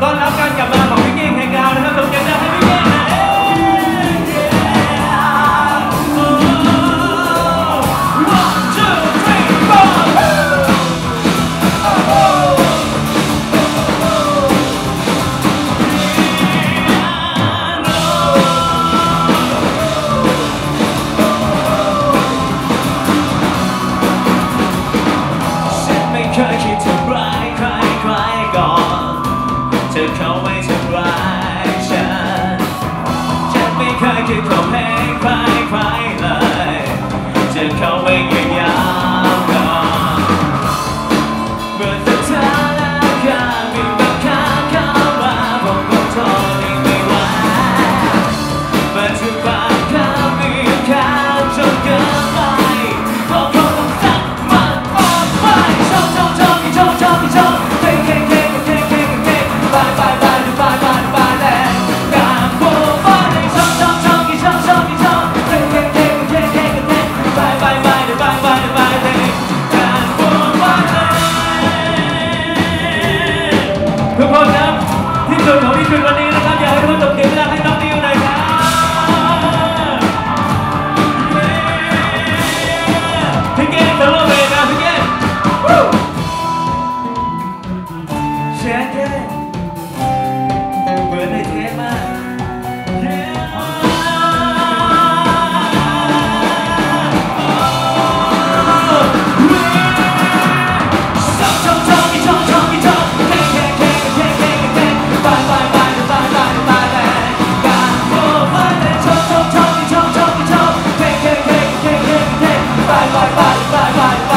Don la caña, mamá. Yeah. Bye